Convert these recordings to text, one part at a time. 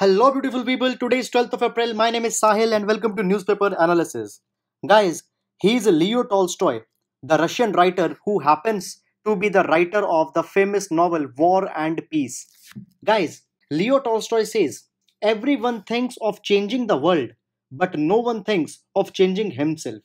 Hello, beautiful people. Today is 12th of April. My name is Sahil, and welcome to Newspaper Analysis. Guys, he is Leo Tolstoy, the Russian writer who happens to be the writer of the famous novel War and Peace. Guys, Leo Tolstoy says, Everyone thinks of changing the world, but no one thinks of changing himself.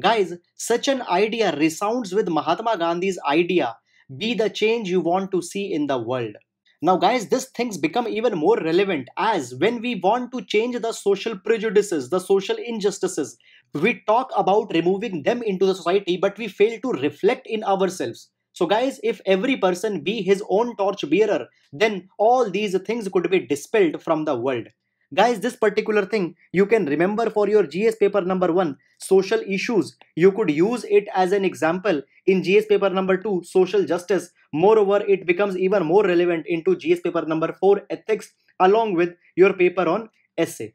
Guys, such an idea resounds with Mahatma Gandhi's idea be the change you want to see in the world. Now, guys, these things become even more relevant as when we want to change the social prejudices, the social injustices, we talk about removing them into the society, but we fail to reflect in ourselves. So, guys, if every person be his own torch bearer, then all these things could be dispelled from the world. Guys, this particular thing you can remember for your GS paper number 1, social issues. You could use it as an example in GS paper number 2, social justice. Moreover, it becomes even more relevant into GS paper number 4, ethics, along with your paper on essay.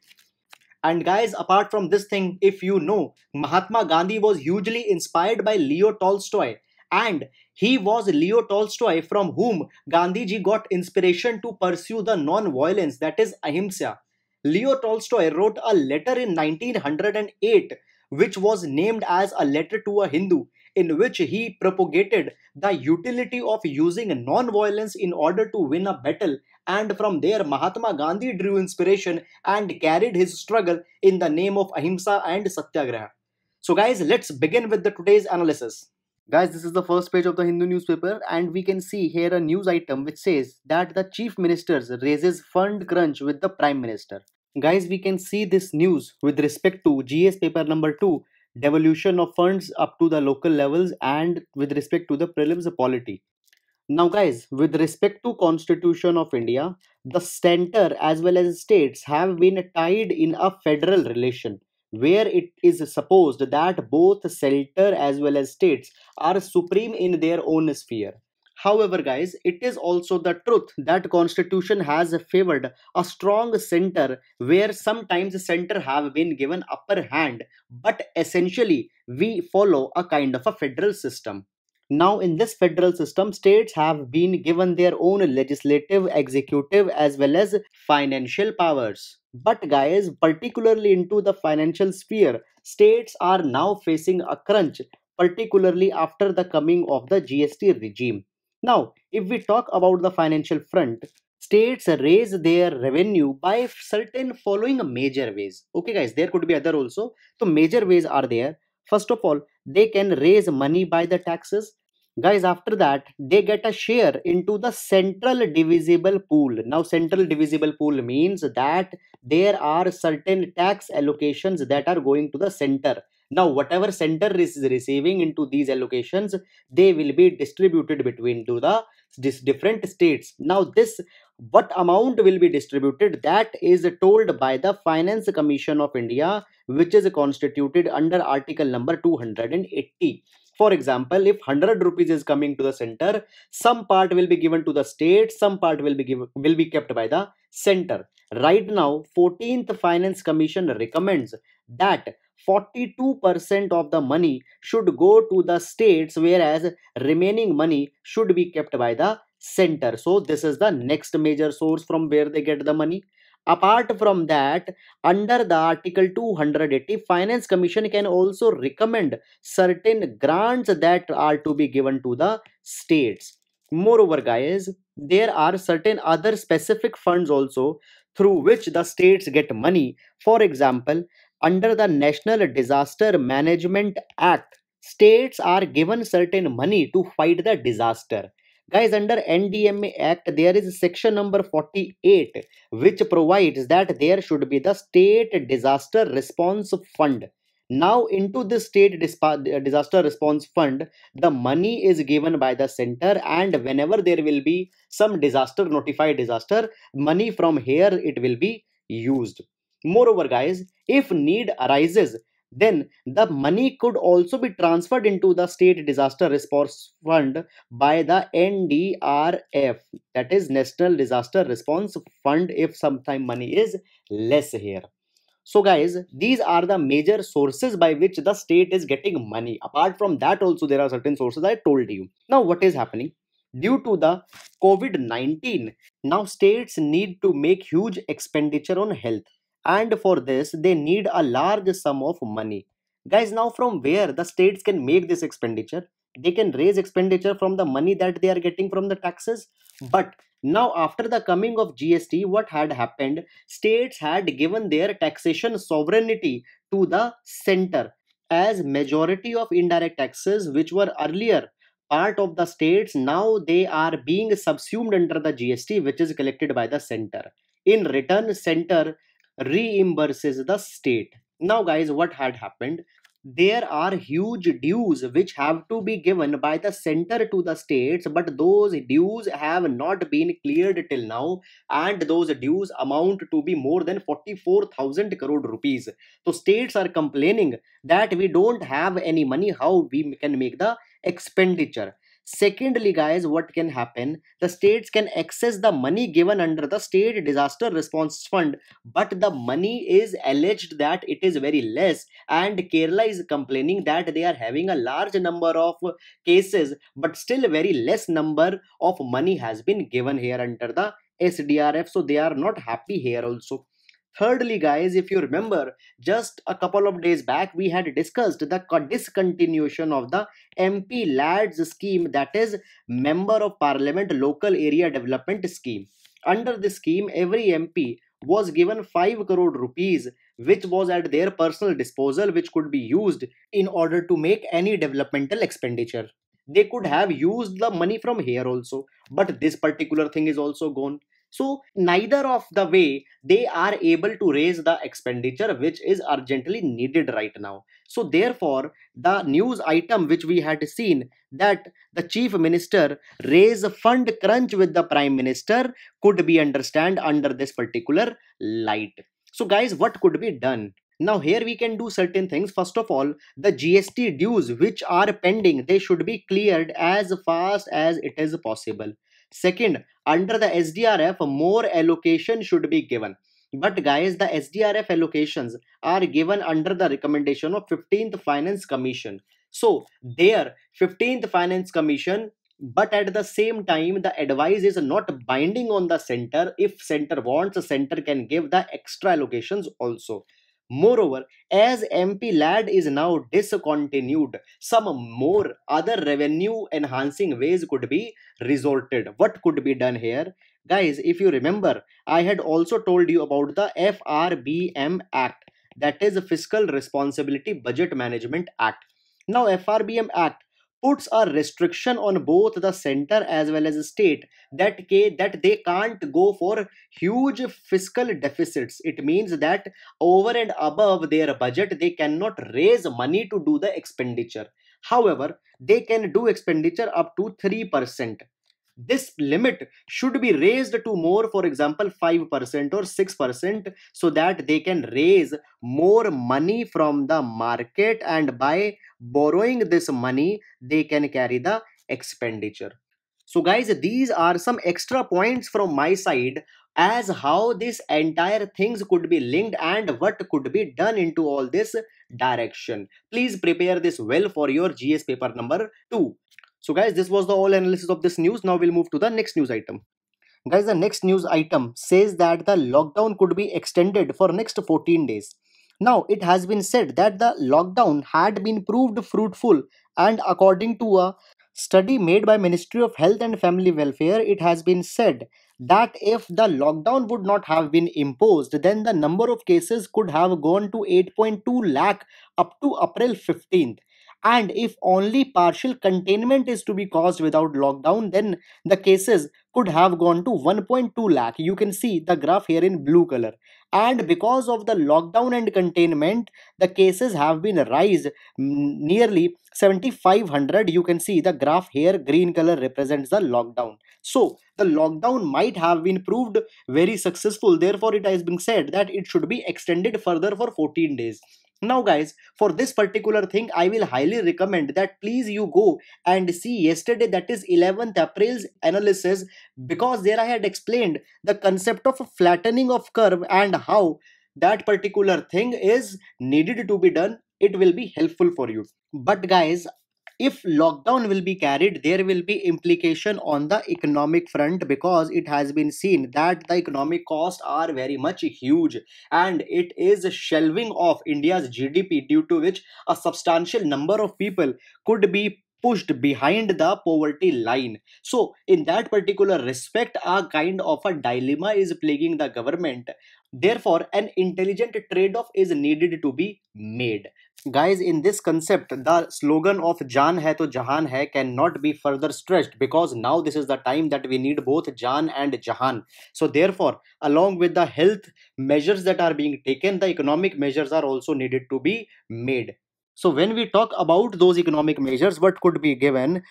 And guys, apart from this thing, if you know, Mahatma Gandhi was hugely inspired by Leo Tolstoy and he was Leo Tolstoy from whom Gandhiji got inspiration to pursue the non-violence that is ahimsa Leo Tolstoy wrote a letter in 1908 which was named as a letter to a Hindu in which he propagated the utility of using non-violence in order to win a battle and from there Mahatma Gandhi drew inspiration and carried his struggle in the name of ahimsa and satyagraha. So guys, let's begin with the today's analysis. Guys, this is the first page of the Hindu newspaper and we can see here a news item which says that the chief ministers raises fund crunch with the prime minister. Guys, we can see this news with respect to GS paper number 2, devolution of funds up to the local levels and with respect to the prelims polity. Now guys, with respect to Constitution of India, the center as well as states have been tied in a federal relation where it is supposed that both center as well as states are supreme in their own sphere. However, guys, it is also the truth that constitution has favored a strong center where sometimes center have been given upper hand, but essentially we follow a kind of a federal system. Now, in this federal system, states have been given their own legislative, executive, as well as financial powers. But, guys, particularly into the financial sphere, states are now facing a crunch, particularly after the coming of the GST regime. Now, if we talk about the financial front, states raise their revenue by certain following major ways. Okay, guys, there could be other also. So, major ways are there. First of all, they can raise money by the taxes. Guys, after that, they get a share into the central divisible pool. Now, central divisible pool means that there are certain tax allocations that are going to the center now, whatever center is receiving into these allocations, they will be distributed between to the different states. Now, this what amount will be distributed that is told by the Finance Commission of India, which is constituted under Article number 280. For example, if 100 rupees is coming to the center, some part will be given to the state, some part will be given will be kept by the center. Right now, 14th Finance Commission recommends that 42% of the money should go to the states whereas remaining money should be kept by the center so this is the next major source from where they get the money apart from that under the article 280 finance commission can also recommend certain grants that are to be given to the states moreover guys there are certain other specific funds also through which the states get money for example under the National Disaster Management Act, states are given certain money to fight the disaster. Guys, under NDMA Act, there is section number 48 which provides that there should be the State Disaster Response Fund. Now, into the State Disaster Response Fund, the money is given by the center, and whenever there will be some disaster, notified disaster, money from here it will be used. Moreover, guys, if need arises, then the money could also be transferred into the state disaster response fund by the ndrf that is national disaster response fund if sometime money is less here. So guys these are the major sources by which the state is getting money. Apart from that also there are certain sources i told you. Now what is happening? Due to the COVID 19. Now, states need to make huge expenditure on health, and for this, they need a large sum of money. Guys, now from where the states can make this expenditure? They can raise expenditure from the money that they are getting from the taxes. But now, after the coming of GST, what had happened? States had given their taxation sovereignty to the center as majority of indirect taxes which were earlier part of the states now they are being subsumed under the gst which is collected by the center in return center reimburses the state. Now guys what had happened? There are huge dues which have to be given by the center to the states but those dues have not been cleared till now and those dues amount to be more than 44000 crore rupees. So states are complaining that we don't have any money how we can make the expenditure Secondly, guys, what can happen? The states can access the money given under the state disaster response fund, but the money is alleged that it is very less, and Kerala is complaining that they are having a large number of cases, but still very less number of money has been given here under the SDRF, so they are not happy here also. Thirdly, guys, if you remember, just a couple of days back, we had discussed the discontinuation of the MP LADS scheme, that is, Member of Parliament Local Area Development Scheme. Under this scheme, every MP was given 5 crore rupees, which was at their personal disposal, which could be used in order to make any developmental expenditure. They could have used the money from here also, but this particular thing is also gone so neither of the way they are able to raise the expenditure which is urgently needed right now. So therefore the news item which we had seen that the chief minister raise fund crunch with the prime minister could be understand under this particular light. So guys what could be done? Now here we can do certain things. First of all the gst dues which are pending they should be cleared as fast as it is possible Second, under the SDRF, more allocation should be given. But guys, the SDRF allocations are given under the recommendation of 15th Finance Commission. So, there, 15th Finance Commission but at the same time the advice is not binding on the center if center wants center can give the extra allocations also Moreover, as MP LAD is now discontinued, some more other revenue enhancing ways could be resorted. What could be done here? Guys, if you remember, I had also told you about the FRBM Act, that is Fiscal Responsibility Budget Management Act. Now, FRBM Act puts a restriction on both the center as well as the state that that they can't go for huge fiscal deficits. It means that over and above their budget they cannot raise money to do the expenditure. However they can do expenditure up to 3% this limit should be raised to more for example 5% or 6% so that they can raise more money from the market and by borrowing this money they can carry the expenditure. So guys these are some extra points from my side as how this entire things could be linked and what could be done into all this direction. Please prepare this well for your gs paper number 2 so guys, this was the all analysis of this news. Now we'll move to the next news item. Guys, the next news item says that the lockdown could be extended for next 14 days. Now, it has been said that the lockdown had been proved fruitful and according to a study made by Ministry of Health and Family Welfare, it has been said that if the lockdown would not have been imposed, then the number of cases could have gone to 8.2 lakh up to April 15th and if only partial containment is to be caused without lockdown then the cases could have gone to 1.2 lakh. You can see the graph here in blue color. And because of the lockdown and containment the cases have been rise mm, nearly 7500 you can see the graph here green color represents the lockdown. So the lockdown might have been proved very successful. Therefore it has been said that it should be extended further for 14 days now guys for this particular thing i will highly recommend that please you go and see yesterday that is 11th april's analysis because there i had explained the concept of flattening of curve and how that particular thing is needed to be done. It will be helpful for you. But guys if lockdown will be carried there will be implication on the economic front because it has been seen that the economic costs are very much huge and it is shelving of india's gdp due to which a substantial number of people could be pushed behind the poverty line. So in that particular respect a kind of a dilemma is plaguing the government. Therefore an intelligent trade-off is needed to be made. Guys in this concept the slogan of jaan hai to jahan hai cannot be further stretched because now this is the time that we need both jaan and jahan so therefore along with the health measures that are being taken the economic measures are also needed to be made so when we talk about those economic measures what could be given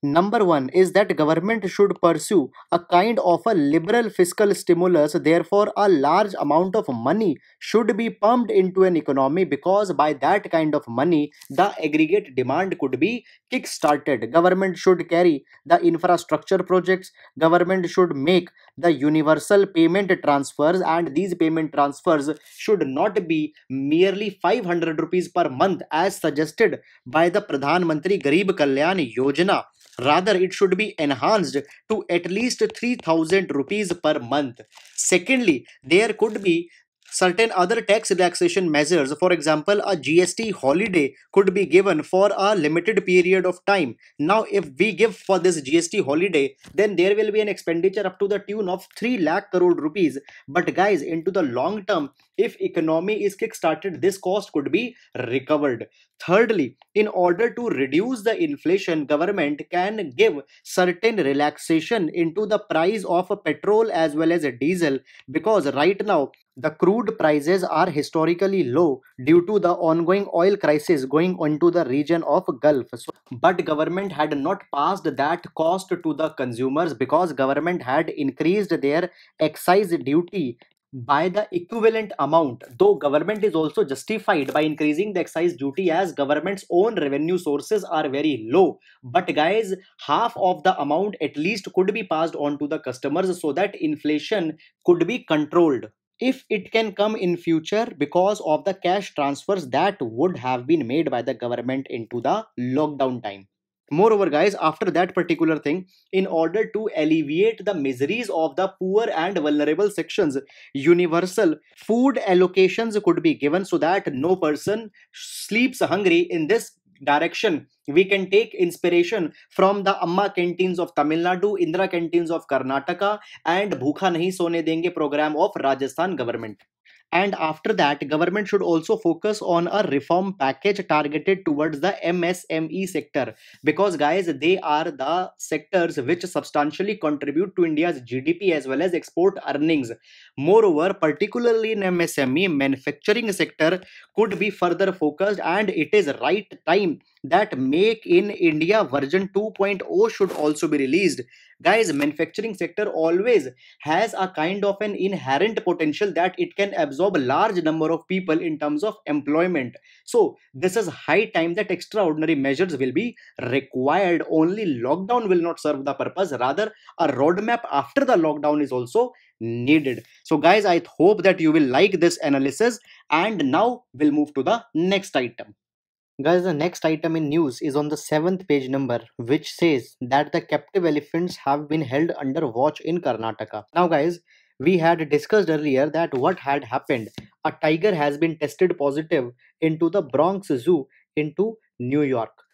Number one is that government should pursue a kind of a liberal fiscal stimulus. Therefore, a large amount of money should be pumped into an economy because by that kind of money, the aggregate demand could be kick-started. Government should carry the infrastructure projects. Government should make the universal payment transfers and these payment transfers should not be merely 500 rupees per month as suggested by the Pradhan Mantri Garib Kalyan Yojana Rather, it should be enhanced to at least 3000 rupees per month. Secondly, there could be certain other tax relaxation measures. For example a gst holiday could be given for a limited period of time. Now if we give for this gst holiday then there will be an expenditure up to the tune of 3 lakh crore rupees. But guys into the long term if economy is kick-started this cost could be recovered thirdly in order to reduce the inflation government can give certain relaxation into the price of petrol as well as diesel because right now the crude prices are historically low due to the ongoing oil crisis going into the region of Gulf. So, but government had not passed that cost to the consumers because government had increased their excise duty by the equivalent amount though government is also justified by increasing the excise duty as government's own revenue sources are very low. But guys half of the amount at least could be passed on to the customers so that inflation could be controlled. If it can come in future because of the cash transfers that would have been made by the government into the lockdown time more over guys after that particular thing in order to alleviate the miseries of the poor and vulnerable section universal food allocation could be given so that no person sleeps hungry in this direction we can take inspiration from the Amma canteen of Tamil Nadu Indira canteen of Karnataka and भूखा नहीं सोने देंगे program of Rajasthan government and after that government should also focus on a reform package targeted towards the msme sector. Because guys they are the sectors which substantially contribute to india's gdp as well as export earnings. Moreover particularly in msme manufacturing sector could be further focused and it is right time that make in india version 2.0 should also be released. Guys manufacturing sector always has a kind of an inherent potential that it can absorb a large number of people in terms of employment. So this is high time that extraordinary measures will be required. Only lockdown will not serve the purpose. Rather a roadmap after the lockdown is also needed. So guys i hope that you will like this analysis. And now we'll move to the next item Guys, the next item in news is on the seventh page number, which says that the captive elephants have been held under watch in Karnataka. Now, guys, we had discussed earlier that what had happened. A tiger has been tested positive into the Bronx Zoo into New York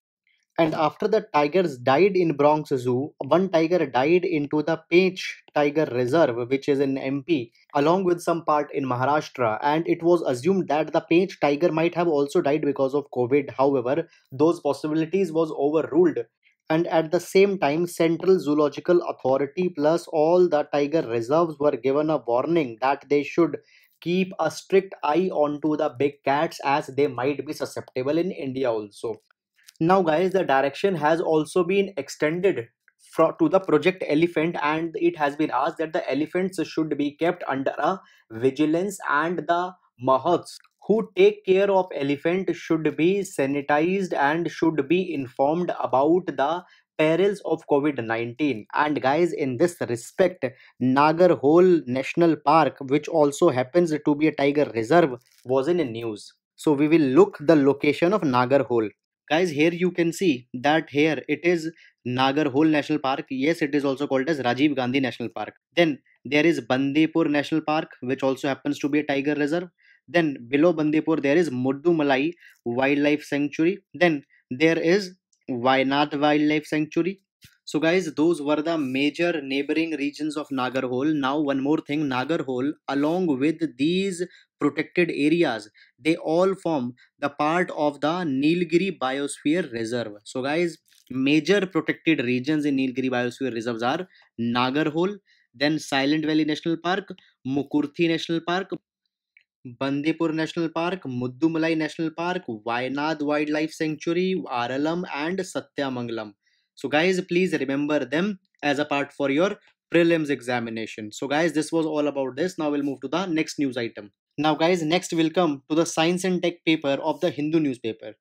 and after the tigers died in Bronx Zoo, one tiger died into the Pench Tiger Reserve, which is in MP, along with some part in Maharashtra. And it was assumed that the Pench tiger might have also died because of COVID. However, those possibilities was overruled. And at the same time, Central Zoological Authority plus all the tiger reserves were given a warning that they should keep a strict eye onto the big cats as they might be susceptible in India also. Now, guys, the direction has also been extended to the project elephant and it has been asked that the elephants should be kept under a vigilance and the mahouts who take care of elephant should be sanitized and should be informed about the perils of covid-19 and guys in this respect nagarhole national park which also happens to be a tiger reserve was in news. So we will look the location of nagarhole guys here you can see that here it is Nagarhole National Park. Yes, it is also called as Rajiv Gandhi National Park. Then there is Bandipur National Park, which also happens to be a tiger reserve. Then below Bandipur, there is Mudumalai Wildlife Sanctuary. Then there is Wayanad Wildlife Sanctuary. So guys, those were the major neighboring regions of Nagarhole. Now one more thing, Nagarhole along with these protected areas, they all form the part of the Nilgiri Biosphere Reserve. So guys, major protected regions in Nilgiri Biosphere Reserves are Nagarhole, then Silent Valley National Park, Mukurthi National Park, Bandipur National Park, Mudumalai National Park, Wayanad Wildlife Sanctuary, Aralam and Satyamangalam. So guys, please remember them as a part for your prelims examination. So guys, this was all about this. Now we'll move to the next news item. Now guys, next we'll come to the science and tech paper of the Hindu newspaper.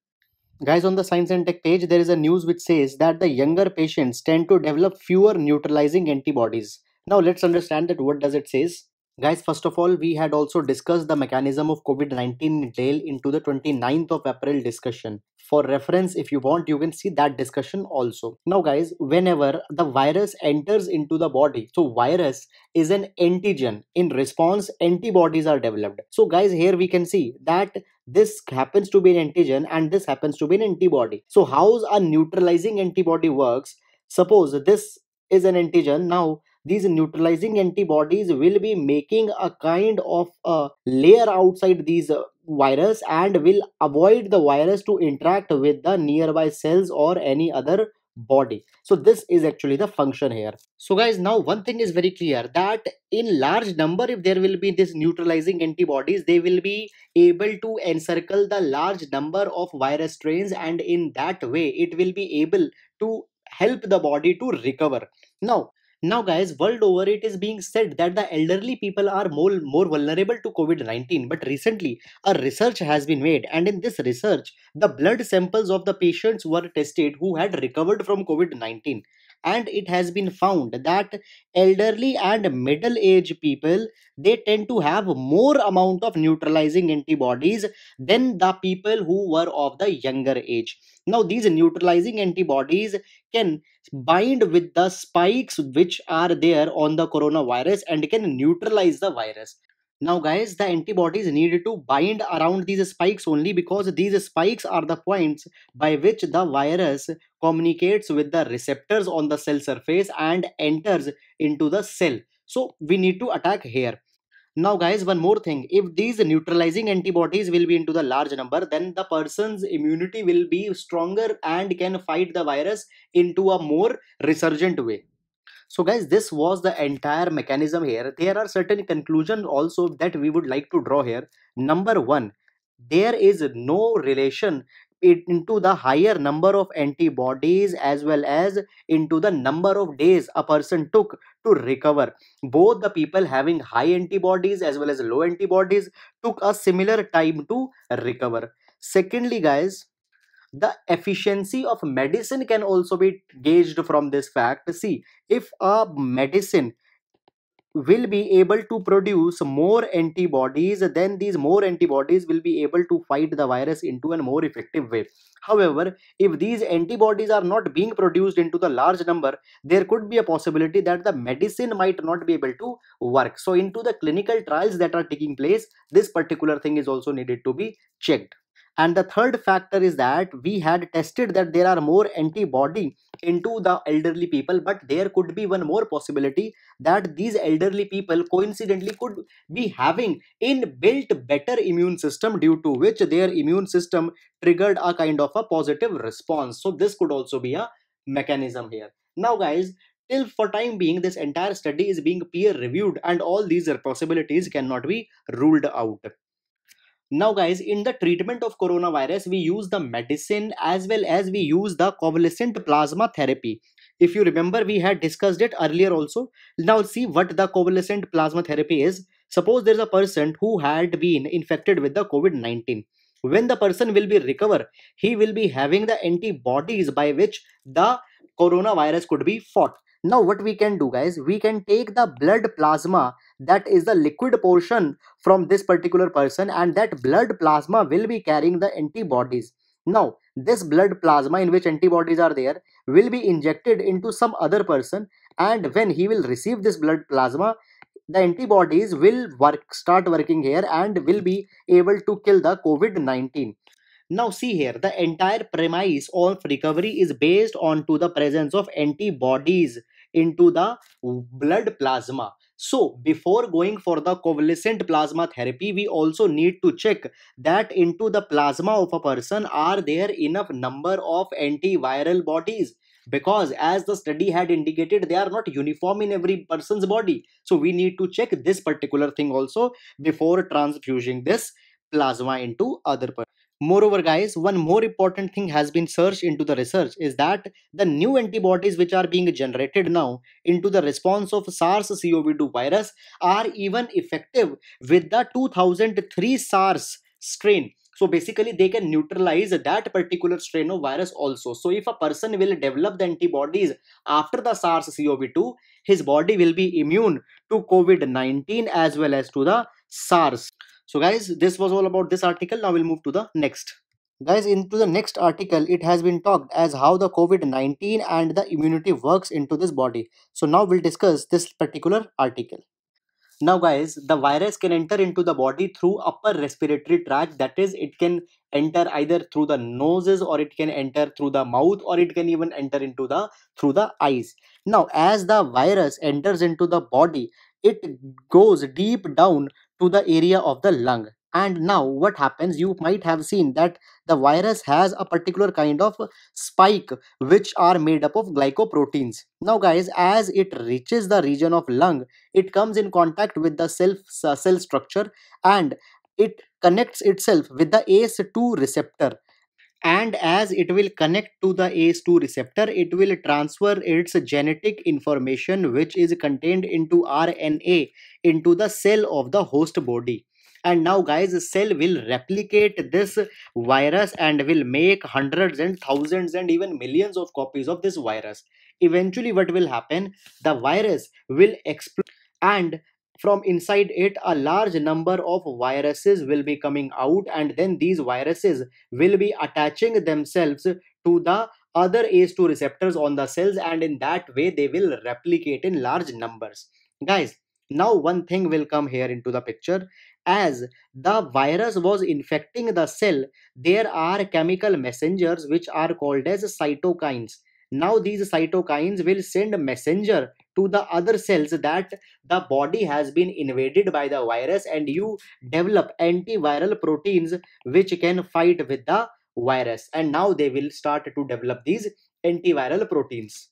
Guys, on the science and tech page, there is a news which says that the younger patients tend to develop fewer neutralizing antibodies. Now let's understand that what does it says. Guys, first of all, we had also discussed the mechanism of COVID-19 in detail into the 29th of April discussion. For reference, if you want, you can see that discussion also. Now guys, whenever the virus enters into the body, so virus is an antigen. In response, antibodies are developed. So guys, here we can see that this happens to be an antigen and this happens to be an antibody. So how's a neutralizing antibody works? Suppose this is an antigen. Now these neutralizing antibodies will be making a kind of a layer outside these uh, virus and will avoid the virus to interact with the nearby cells or any other body. So this is actually the function here. So guys now one thing is very clear that in large number if there will be this neutralizing antibodies they will be able to encircle the large number of virus strains and in that way it will be able to help the body to recover. Now now, guys, world over, it is being said that the elderly people are more, more vulnerable to COVID 19. But recently, a research has been made, and in this research, the blood samples of the patients were tested who had recovered from COVID 19 and it has been found that elderly and middle age people they tend to have more amount of neutralizing antibodies than the people who were of the younger age now these neutralizing antibodies can bind with the spikes which are there on the coronavirus and can neutralize the virus now guys, the antibodies need to bind around these spikes only because these spikes are the points by which the virus communicates with the receptors on the cell surface and enters into the cell. So we need to attack here. Now guys, one more thing. If these neutralizing antibodies will be into the large number, then the person's immunity will be stronger and can fight the virus into a more resurgent way. So guys this was the entire mechanism here. There are certain conclusions also that we would like to draw here. Number one there is no relation into the higher number of antibodies as well as into the number of days a person took to recover. Both the people having high antibodies as well as low antibodies took a similar time to recover. Secondly guys the efficiency of medicine can also be gauged from this fact. See if a medicine will be able to produce more antibodies then these more antibodies will be able to fight the virus into a more effective way. However if these antibodies are not being produced into the large number there could be a possibility that the medicine might not be able to work. So into the clinical trials that are taking place this particular thing is also needed to be checked and the third factor is that we had tested that there are more antibody into the elderly people but there could be one more possibility that these elderly people coincidentally could be having inbuilt better immune system due to which their immune system triggered a kind of a positive response. So this could also be a mechanism here. Now guys till for time being this entire study is being peer reviewed and all these possibilities cannot be ruled out now guys in the treatment of coronavirus we use the medicine as well as we use the convalescent plasma therapy. If you remember we had discussed it earlier also. Now see what the convalescent plasma therapy is. Suppose there's a person who had been infected with the covid-19 when the person will be recover he will be having the antibodies by which the coronavirus could be fought now what we can do guys we can take the blood plasma that is the liquid portion from this particular person and that blood plasma will be carrying the antibodies Now, this blood plasma in which antibodies are there will be injected into some other person and when he will receive this blood plasma, the antibodies will work start working here and will be able to kill the COVID-19. Now see here, the entire premise of recovery is based on to the presence of antibodies into the blood plasma. So before going for the convalescent plasma therapy, we also need to check that into the plasma of a person are there enough number of antiviral bodies? Because as the study had indicated they are not uniform in every person's body. So we need to check this particular thing also before transfusing this plasma into other person Moreover, guys, one more important thing has been searched into the research is that the new antibodies which are being generated now into the response of SARS-CoV-2 virus are even effective with the 2003 SARS strain. So basically they can neutralize that particular strain of virus also. So if a person will develop the antibodies after the SARS-CoV-2, his body will be immune to COVID-19 as well as to the SARS. So guys, this was all about this article. Now we'll move to the next. Guys, into the next article, it has been talked as how the COVID-19 and the immunity works into this body. So now we'll discuss this particular article. Now guys, the virus can enter into the body through upper respiratory tract. That is, it can enter either through the noses or it can enter through the mouth or it can even enter into the through the eyes. Now, as the virus enters into the body, it goes deep down to the area of the lung. And now what happens? You might have seen that the virus has a particular kind of spike which are made up of glycoproteins. Now guys as it reaches the region of lung it comes in contact with the cell uh, cell structure and it connects itself with the ACE2 receptor and as it will connect to the ACE2 receptor it will transfer its genetic information which is contained into RNA into the cell of the host body. And now guys the cell will replicate this virus and will make hundreds and thousands and even millions of copies of this virus. Eventually what will happen? The virus will explode. And from inside it a large number of viruses will be coming out and then these viruses will be attaching themselves to the other ACE2 receptors on the cells and in that way they will replicate in large numbers. Guys now one thing will come here into the picture. As the virus was infecting the cell there are chemical messengers which are called as cytokines now these cytokines will send a messenger to the other cells that the body has been invaded by the virus and you develop antiviral proteins which can fight with the virus. And now they will start to develop these antiviral proteins.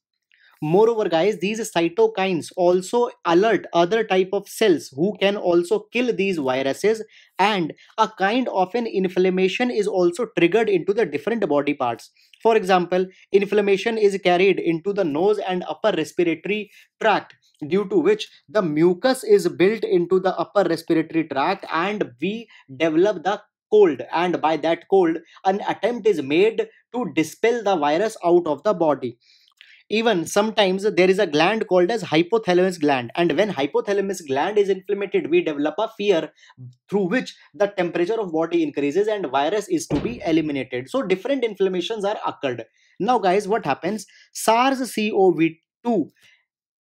Moreover guys these cytokines also alert other type of cells who can also kill these viruses. And a kind of an inflammation is also triggered into the different body parts for example inflammation is carried into the nose and upper respiratory tract due to which the mucus is built into the upper respiratory tract and we develop the cold. And by that cold an attempt is made to dispel the virus out of the body even sometimes there is a gland called as hypothalamus gland. And when hypothalamus gland is inflamed we develop a fear through which the temperature of body increases and virus is to be eliminated. So different inflammations are occurred. Now guys what happens? Sars cov 2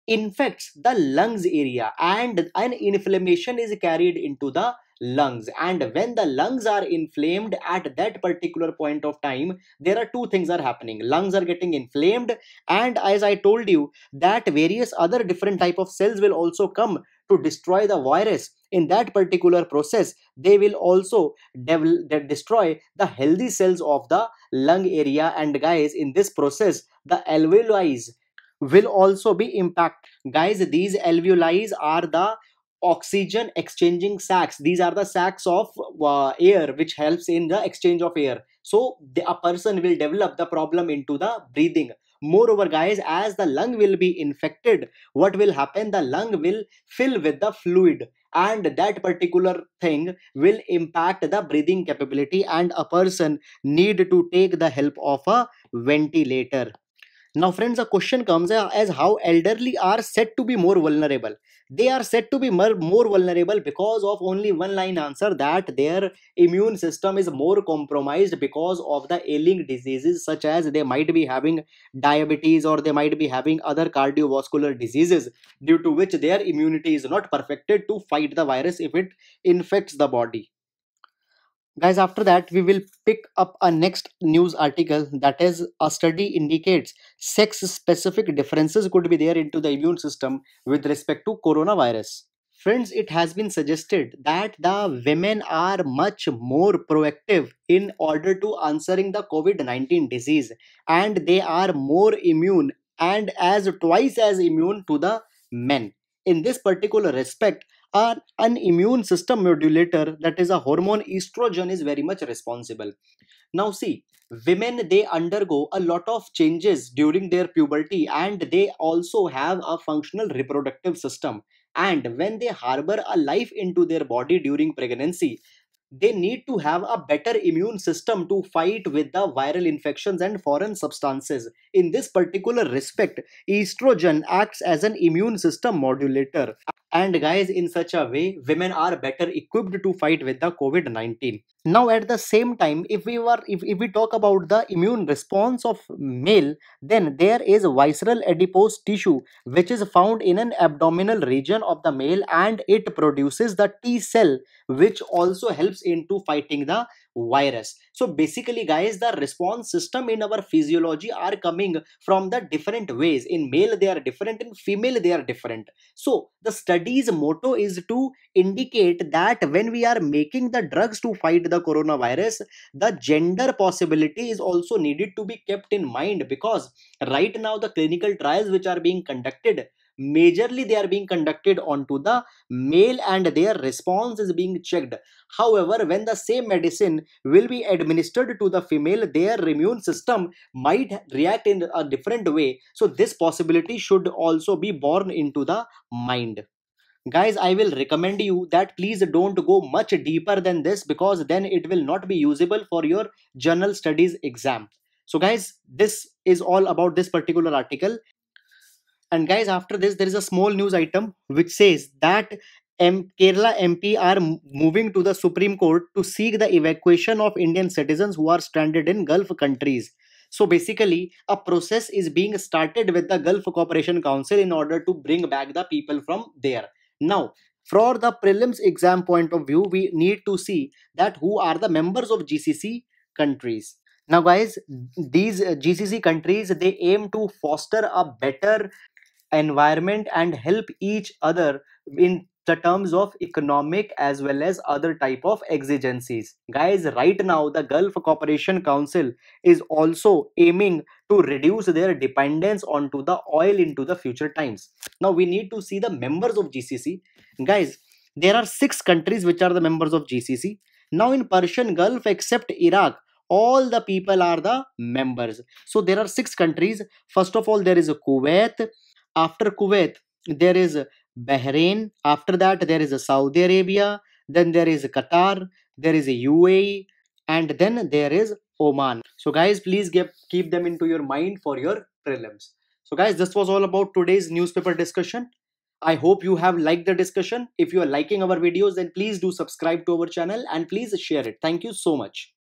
infects the lungs area and an inflammation is carried into the lungs. And when the lungs are inflamed at that particular point of time there are two things are happening. Lungs are getting inflamed and as i told you that various other different type of cells will also come to destroy the virus. In that particular process they will also destroy the healthy cells of the lung area. And guys in this process the alveoli will also be impacted guys these alveoli are the oxygen exchanging sacs. These are the sacs of uh, air which helps in the exchange of air. So the, a person will develop the problem into the breathing. Moreover guys as the lung will be infected what will happen? The lung will fill with the fluid and that particular thing will impact the breathing capability and a person need to take the help of a ventilator Now, friends, a question comes as how elderly are said to be more vulnerable. They are said to be more, more vulnerable because of only one line answer that their immune system is more compromised because of the ailing diseases, such as they might be having diabetes or they might be having other cardiovascular diseases, due to which their immunity is not perfected to fight the virus if it infects the body guys after that we will pick up a next news article. That is a study indicates sex specific differences could be there into the immune system with respect to coronavirus. Friends it has been suggested that the women are much more proactive in order to answering the covid-19 disease and they are more immune and as twice as immune to the men. In this particular respect are an immune system modulator that is a hormone estrogen is very much responsible. Now see women they undergo a lot of changes during their puberty and they also have a functional reproductive system. And when they harbor a life into their body during pregnancy they need to have a better immune system to fight with the viral infections and foreign substances. In this particular respect, estrogen acts as an immune system modulator and guys in such a way women are better equipped to fight with the covid-19 now at the same time if we were if, if we talk about the immune response of male then there is visceral adipose tissue which is found in an abdominal region of the male and it produces the t cell which also helps into fighting the virus. So basically guys the response system in our physiology are coming from the different ways. In male they are different. In female they are different. So the study's motto is to indicate that when we are making the drugs to fight the coronavirus the gender possibility is also needed to be kept in mind because right now the clinical trials which are being conducted majorly they are being conducted onto the male and their response is being checked. However when the same medicine will be administered to the female their immune system might react in a different way. So this possibility should also be born into the mind. Guys i will recommend you that please don't go much deeper than this because then it will not be usable for your journal studies exam. So guys this is all about this particular article and guys, after this, there is a small news item which says that M- Kerala MP are moving to the Supreme Court to seek the evacuation of Indian citizens who are stranded in Gulf countries. So basically, a process is being started with the Gulf Cooperation Council in order to bring back the people from there. Now, for the prelims exam point of view, we need to see that who are the members of GCC countries. Now, guys, these GCC countries they aim to foster a better environment and help each other in the terms of economic as well as other type of exigencies. Guys right now the gulf cooperation council is also aiming to reduce their dependence onto the oil into the future times. Now we need to see the members of gcc guys there are six countries which are the members of gcc now in persian gulf except iraq all the people are the members. So there are six countries. First of all there is a kuwait after Kuwait, there is Bahrain. After that, there is Saudi Arabia. Then there is Qatar. There is UAE. And then there is Oman. So, guys, please get, keep them into your mind for your prelims. So, guys, this was all about today's newspaper discussion. I hope you have liked the discussion. If you are liking our videos, then please do subscribe to our channel and please share it. Thank you so much.